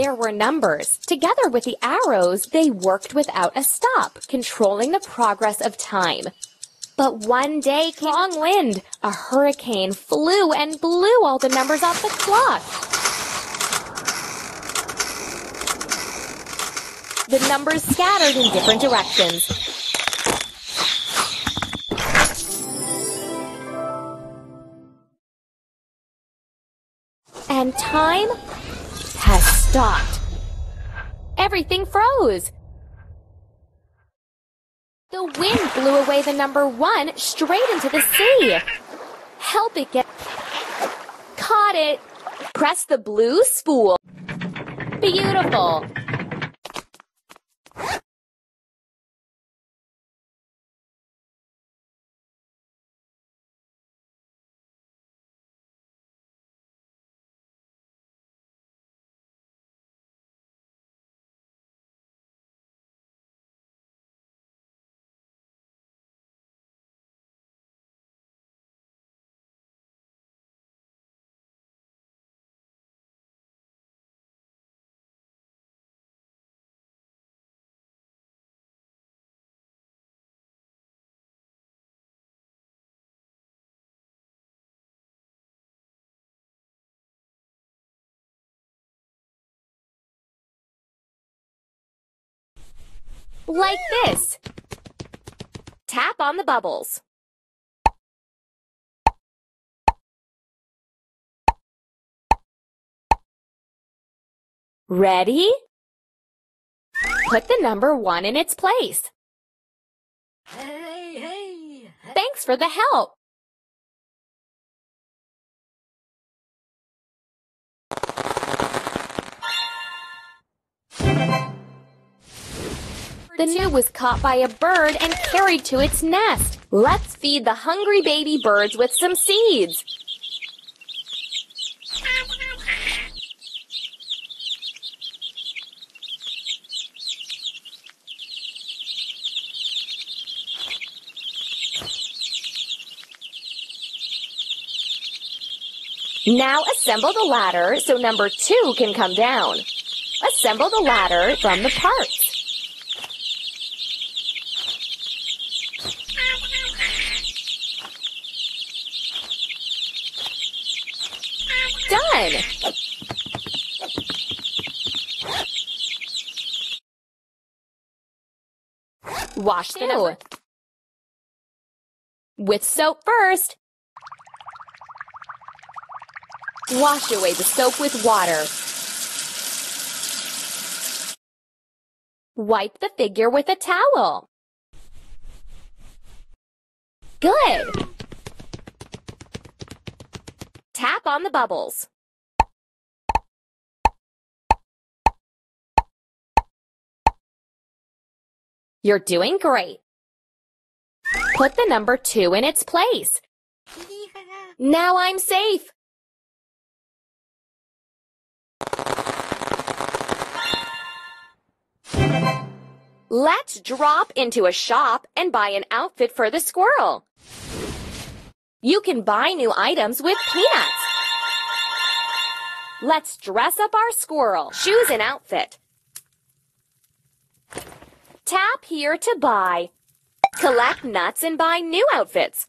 there were numbers. Together with the arrows, they worked without a stop, controlling the progress of time. But one day, strong wind, a hurricane flew and blew all the numbers off the clock. The numbers scattered in different directions. And time stopped. Everything froze. The wind blew away the number one straight into the sea. Help it get... Caught it. Press the blue spool. Beautiful. Like this. Tap on the bubbles. Ready? Put the number one in its place. Hey, hey. Thanks for the help. The new was caught by a bird and carried to its nest. Let's feed the hungry baby birds with some seeds. Now assemble the ladder so number two can come down. Assemble the ladder from the parts. Done! Wash the number. With soap first. Wash away the soap with water. Wipe the figure with a towel. Good. Tap on the bubbles. You're doing great. Put the number two in its place. Now I'm safe. Let's drop into a shop and buy an outfit for the squirrel. You can buy new items with peanuts. Let's dress up our squirrel. Choose an outfit. Tap here to buy. Collect nuts and buy new outfits.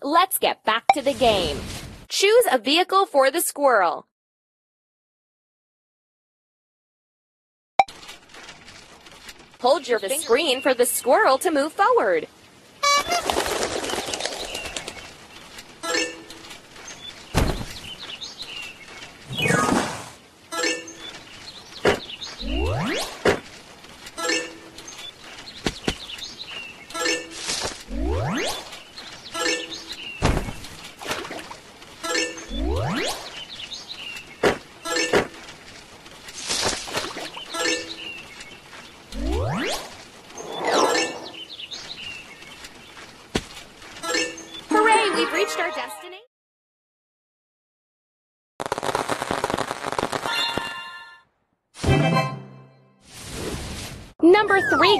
Let's get back to the game. Choose a vehicle for the squirrel. Hold your screen for the squirrel to move forward.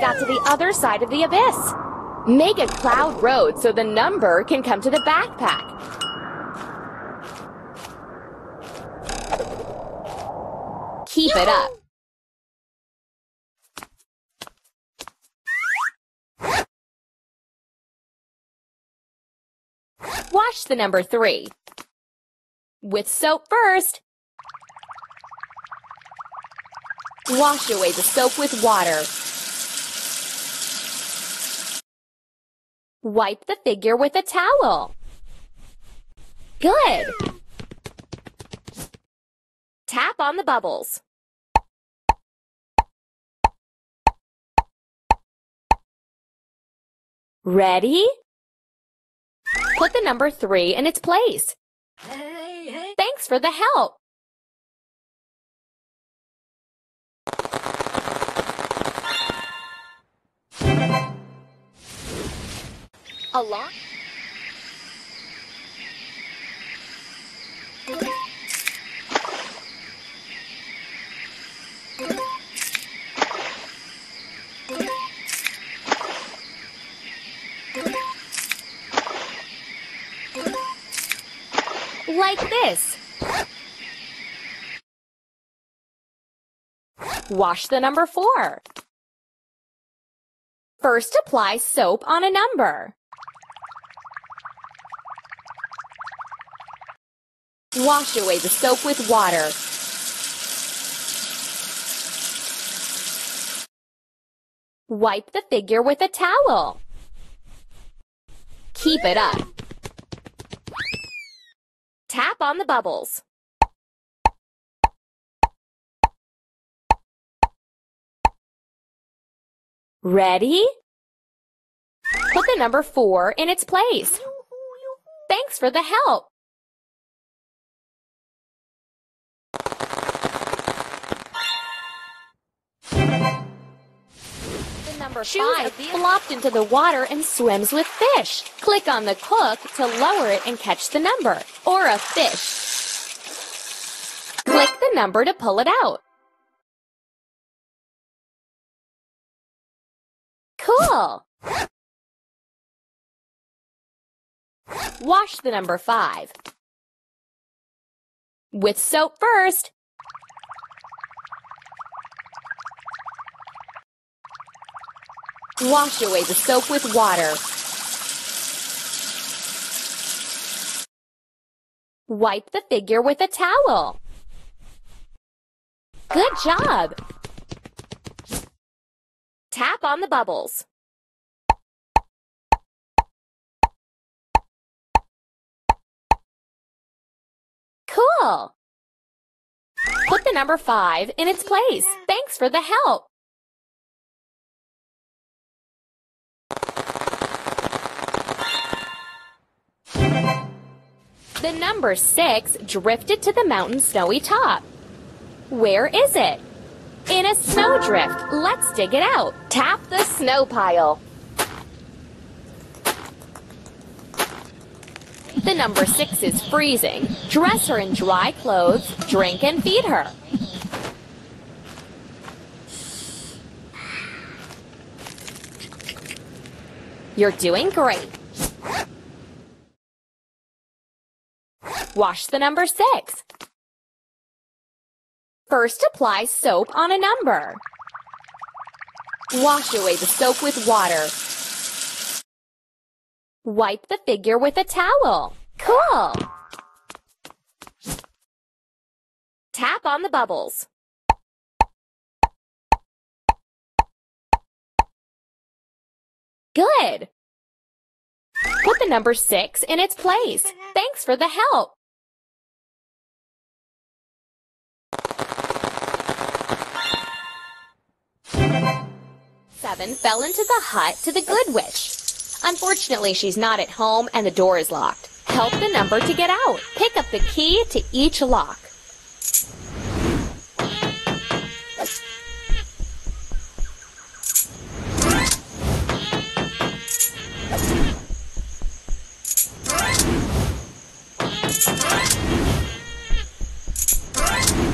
Got to the other side of the abyss. Make a cloud road so the number can come to the backpack. Keep it up. Wash the number three. With soap first. Wash away the soap with water. Wipe the figure with a towel. Good. Tap on the bubbles. Ready? Put the number three in its place. Thanks for the help. A lot. Like this. Wash the number four. First apply soap on a number. Wash away the soap with water. Wipe the figure with a towel. Keep it up. Tap on the bubbles. Ready? Put the number four in its place. Thanks for the help. Number five flopped into the water and swims with fish. Click on the cook to lower it and catch the number, or a fish. Click the number to pull it out. Cool! Wash the number five. With soap first. Wash away the soap with water. Wipe the figure with a towel. Good job! Tap on the bubbles. Cool! Put the number five in its place. Thanks for the help. The number six drifted to the mountain's snowy top. Where is it? In a snowdrift. Let's dig it out. Tap the snow pile. The number six is freezing. Dress her in dry clothes, drink and feed her. You're doing great. Wash the number six. First apply soap on a number. Wash away the soap with water. Wipe the figure with a towel. Cool! Tap on the bubbles. Good! Put the number six in its place. Thanks for the help. Seven fell into the hut to the good witch. Unfortunately, she's not at home and the door is locked. Help the number to get out. Pick up the key to each lock.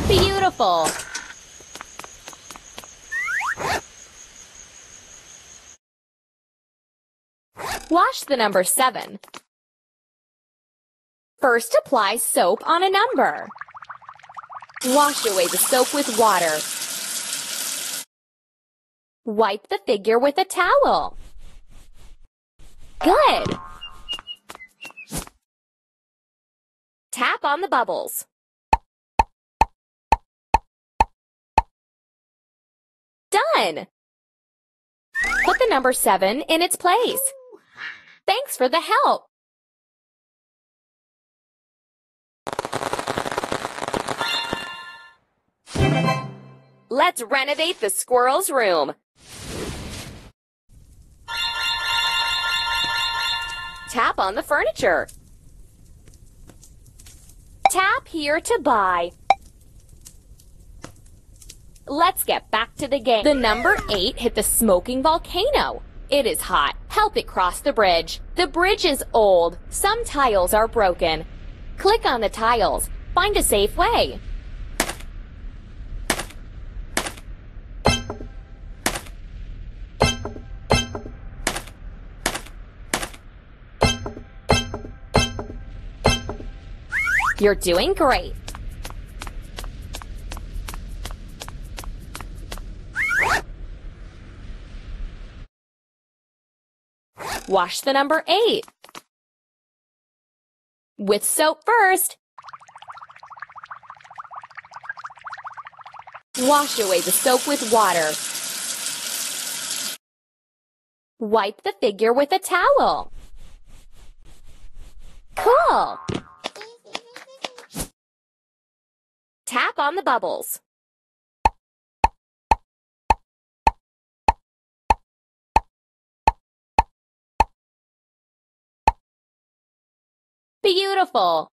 Beautiful. Wash the number seven. First apply soap on a number. Wash away the soap with water. Wipe the figure with a towel. Good. Tap on the bubbles. Done! Put the number 7 in its place. Thanks for the help. Let's renovate the squirrel's room. Tap on the furniture. Tap here to buy. Let's get back to the game. The number 8 hit the smoking volcano. It is hot. Help it cross the bridge. The bridge is old. Some tiles are broken. Click on the tiles. Find a safe way. You're doing great. Wash the number 8. With soap first. Wash away the soap with water. Wipe the figure with a towel. Cool! Tap on the bubbles. Beautiful.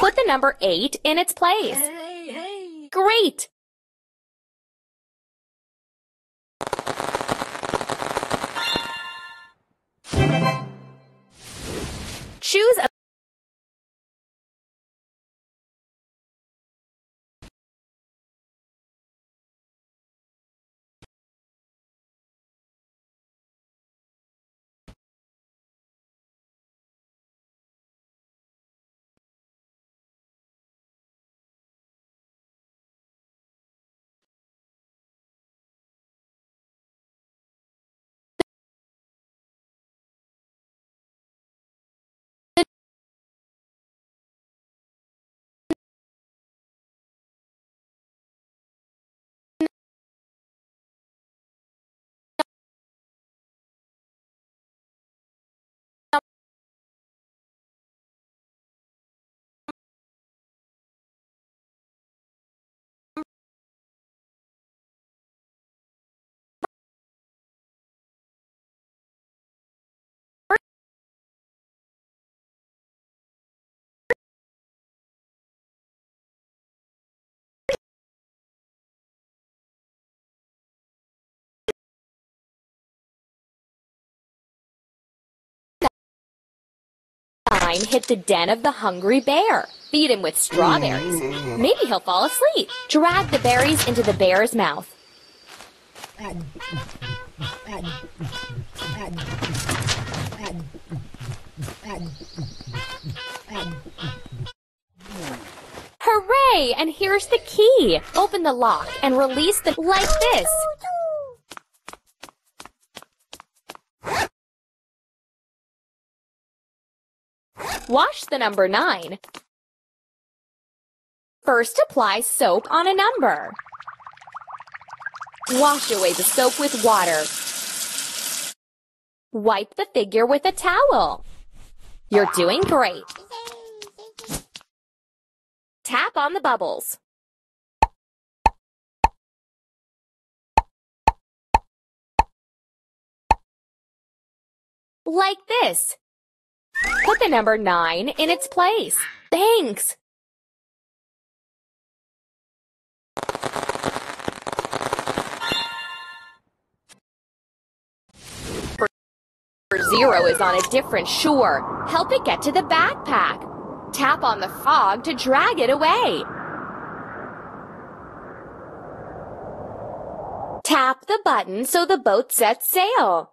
Put the number 8 in its place. Hey, hey. Great! Hit the den of the hungry bear. Feed him with strawberries. Maybe he'll fall asleep. Drag the berries into the bear's mouth. Hooray! And here's the key. Open the lock and release the like this. Wash the number 9. First apply soap on a number. Wash away the soap with water. Wipe the figure with a towel. You're doing great. Tap on the bubbles. Like this. Put the number 9 in its place. Thanks. Zero is on a different shore. Help it get to the backpack. Tap on the fog to drag it away. Tap the button so the boat sets sail.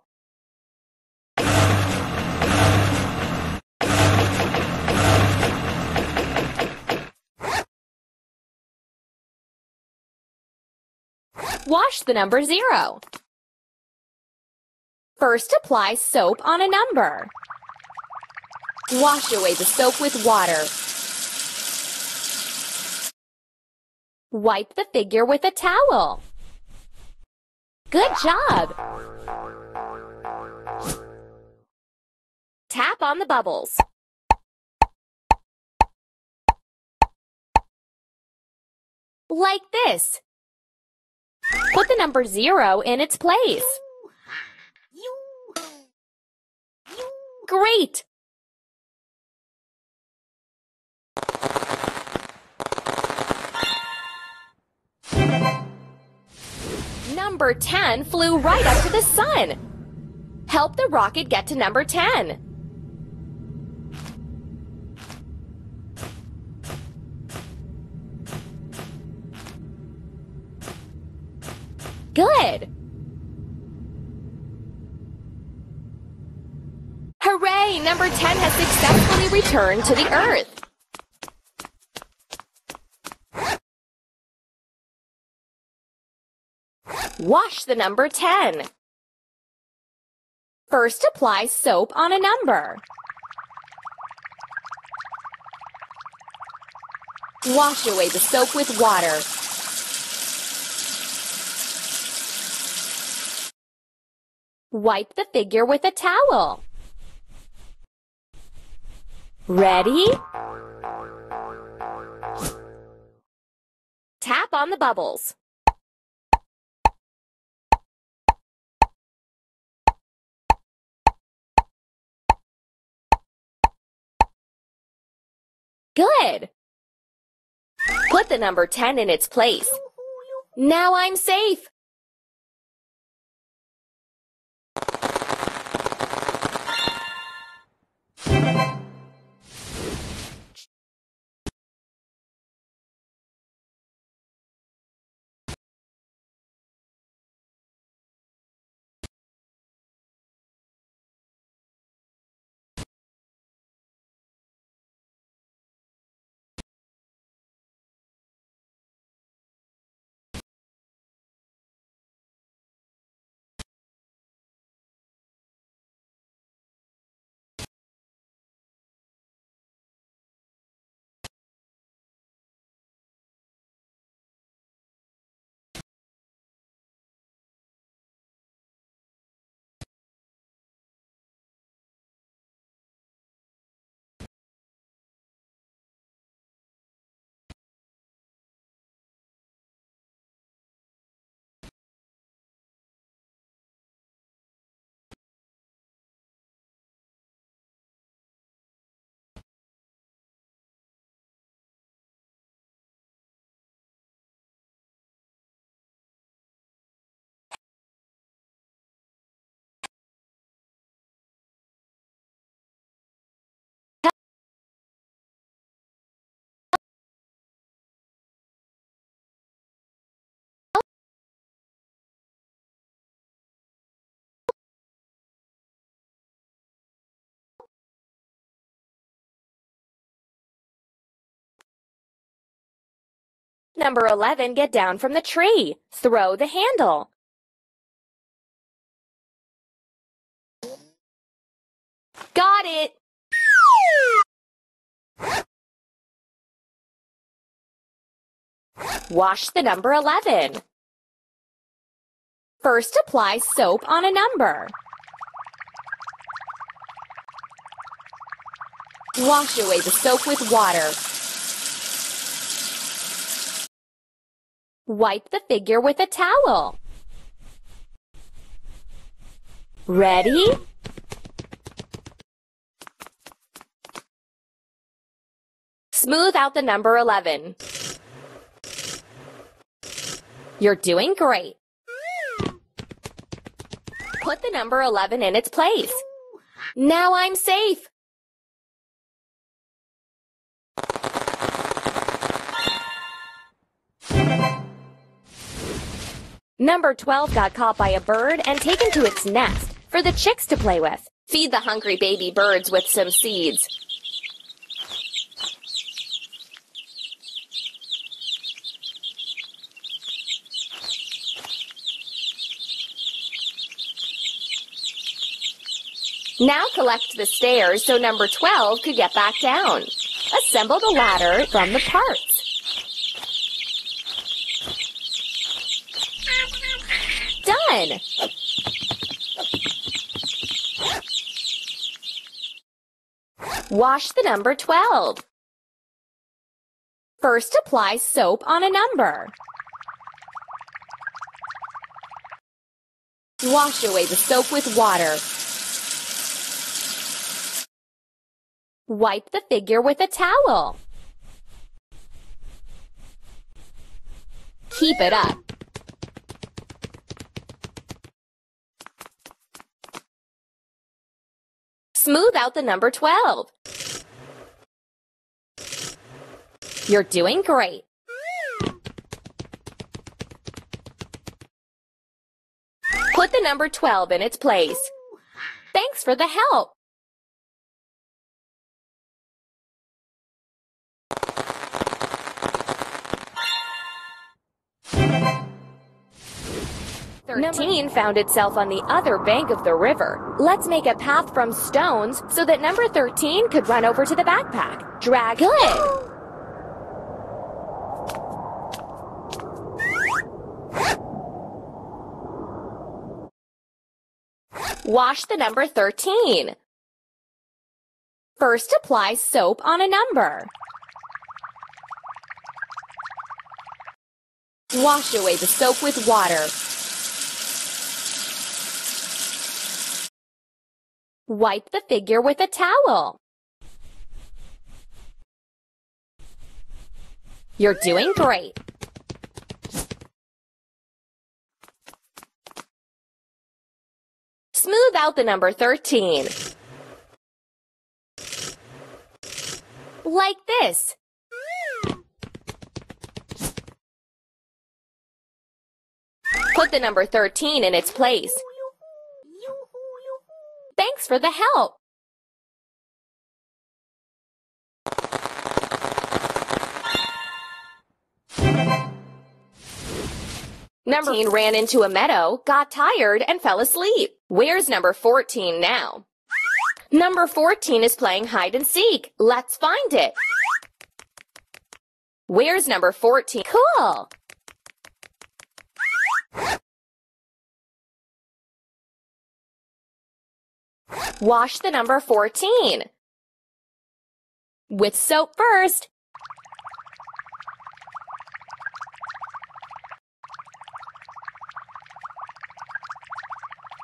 Wash the number zero. First, apply soap on a number. Wash away the soap with water. Wipe the figure with a towel. Good job! Tap on the bubbles. Like this. Put the number zero in its place. Great! Number 10 flew right up to the sun. Help the rocket get to number 10. Good. Hooray! Number 10 has successfully returned to the Earth. Wash the number 10. First, apply soap on a number. Wash away the soap with water. Wipe the figure with a towel. Ready? Tap on the bubbles. Good. Put the number 10 in its place. Now I'm safe. Number 11, get down from the tree. Throw the handle. Got it! Wash the number 11. First, apply soap on a number. Wash away the soap with water. Wipe the figure with a towel. Ready? Smooth out the number 11. You're doing great. Put the number 11 in its place. Now I'm safe. Number 12 got caught by a bird and taken to its nest for the chicks to play with. Feed the hungry baby birds with some seeds. Now collect the stairs so number 12 could get back down. Assemble the ladder from the parts. Wash the number 12. First apply soap on a number. Wash away the soap with water. Wipe the figure with a towel. Keep it up. Smooth out the number 12. You're doing great. Put the number 12 in its place. Thanks for the help. Thirteen found itself on the other bank of the river. Let's make a path from stones so that number 13 could run over to the backpack. Drag it. Wash the number 13. First apply soap on a number. Wash away the soap with water. Wipe the figure with a towel. You're doing great. Smooth out the number 13. Like this. Put the number 13 in its place. Thanks for the help. Number 14 ran into a meadow, got tired, and fell asleep. Where's number 14 now? Number 14 is playing hide and seek. Let's find it. Where's number 14? Cool. Wash the number 14. With soap first.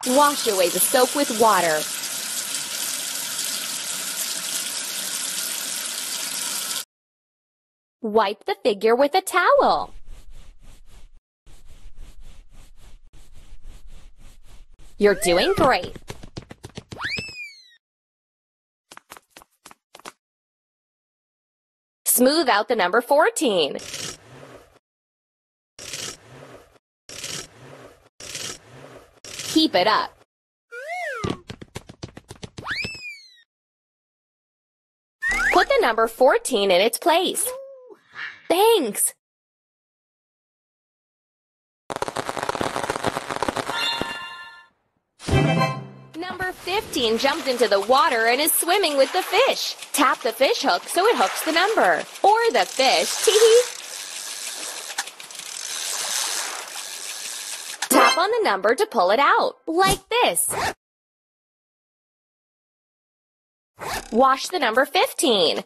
Wash away the soap with water. Wipe the figure with a towel. You're doing great. Smooth out the number 14. Keep it up. Put the number 14 in its place. Thanks. Number 15 jumped into the water and is swimming with the fish. Tap the fish hook so it hooks the number. Or the fish. Tee Tap on the number to pull it out. Like this. Wash the number 15.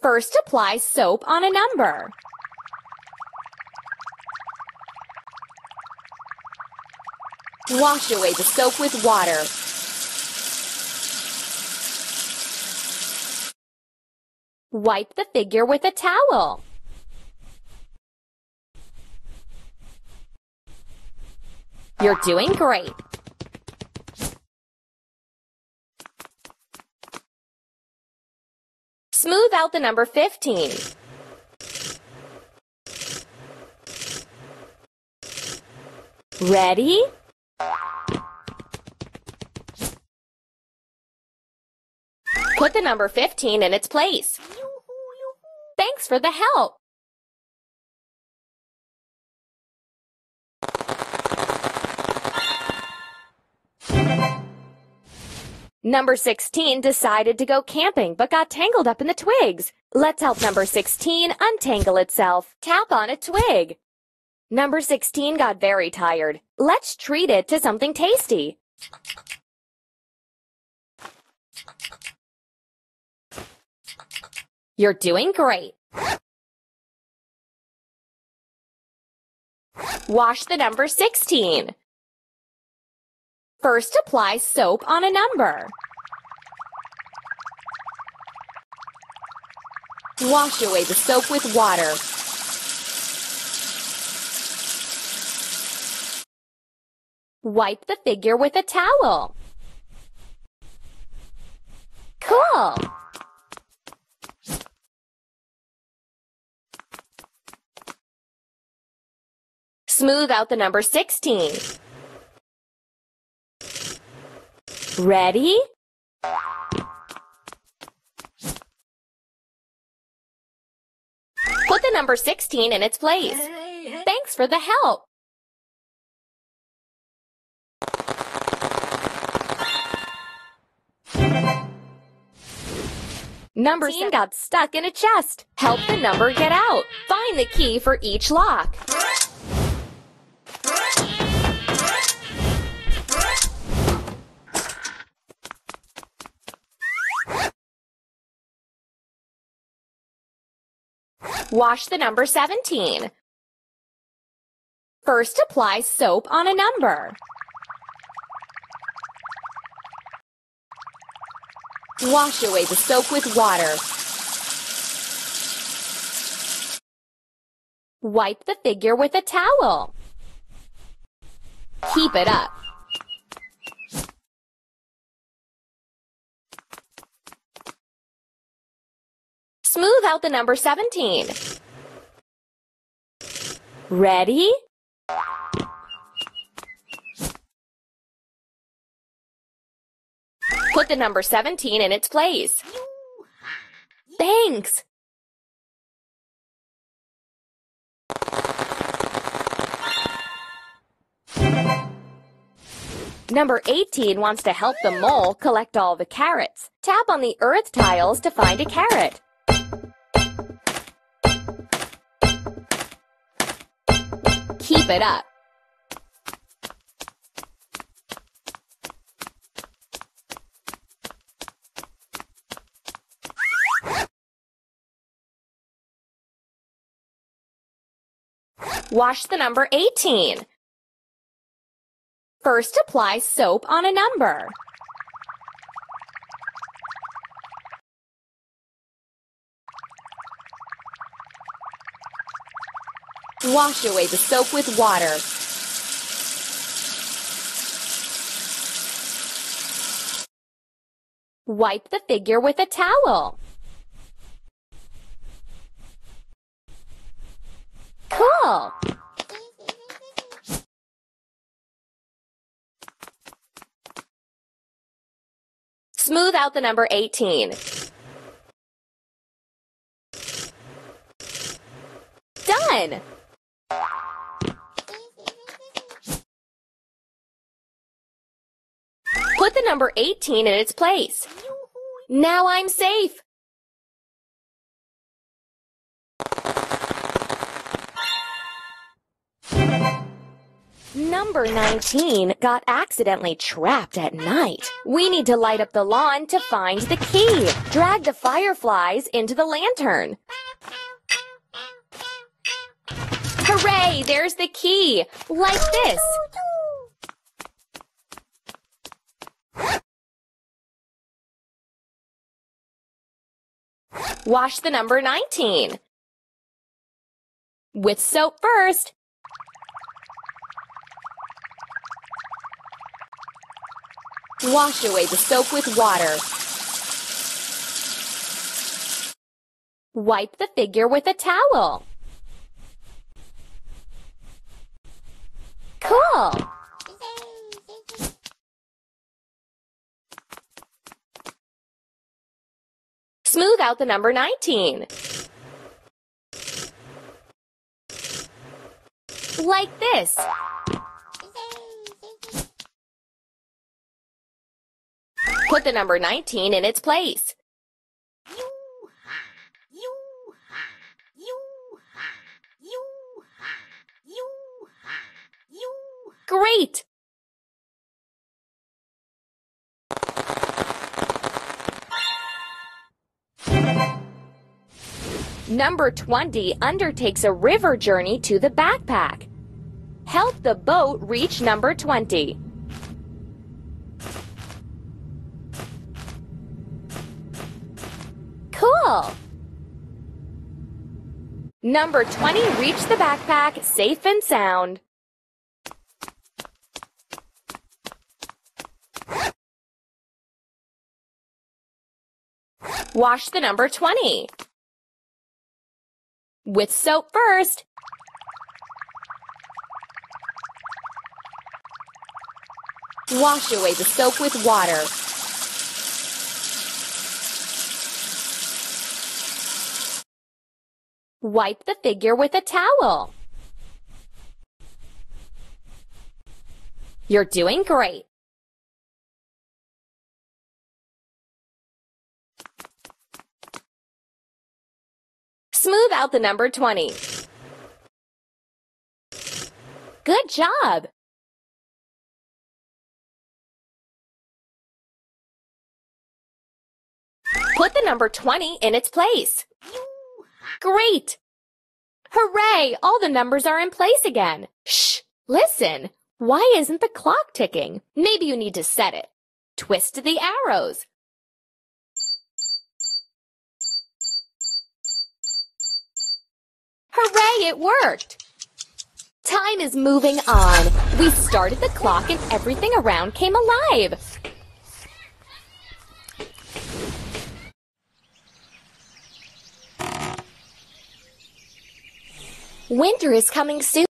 First apply soap on a number. Wash away the soap with water. Wipe the figure with a towel. You're doing great. Smooth out the number 15. Ready? Put the number 15 in its place. Thanks for the help. Number 16 decided to go camping but got tangled up in the twigs. Let's help number 16 untangle itself. Tap on a twig. Number 16 got very tired. Let's treat it to something tasty. You're doing great. Wash the number 16. First apply soap on a number. Wash away the soap with water. Wipe the figure with a towel. Cool! Smooth out the number 16. Ready? Put the number 16 in its place. Thanks for the help. Number 16 got stuck in a chest. Help the number get out. Find the key for each lock. Wash the number 17. First apply soap on a number. Wash away the soap with water. Wipe the figure with a towel. Keep it up. Smooth out the number 17. Ready? Put the number 17 in its place. Thanks. Number 18 wants to help the mole collect all the carrots. Tap on the earth tiles to find a carrot. Keep it up. Wash the number 18. First apply soap on a number. Wash away the soap with water. Wipe the figure with a towel. Smooth out the number 18. Done! Put the number 18 in its place. Now I'm safe. Number 19 got accidentally trapped at night. We need to light up the lawn to find the key. Drag the fireflies into the lantern. Hooray! There's the key. Like this. Wash the number 19. With soap first. Wash away the soap with water. Wipe the figure with a towel. Cool! Smooth out the number 19. Like this. Put the number 19 in its place. Great! Number 20 undertakes a river journey to the backpack. Help the boat reach number 20. Number 20 reached the backpack safe and sound. Wash the number 20. With soap first. Wash away the soap with water. Wipe the figure with a towel. You're doing great. Smooth out the number 20. Good job! Put the number 20 in its place. Great! Hooray! All the numbers are in place again. Shh! Listen! Why isn't the clock ticking? Maybe you need to set it. Twist the arrows. Hooray! It worked! Time is moving on. We started the clock and everything around came alive. Winter is coming soon.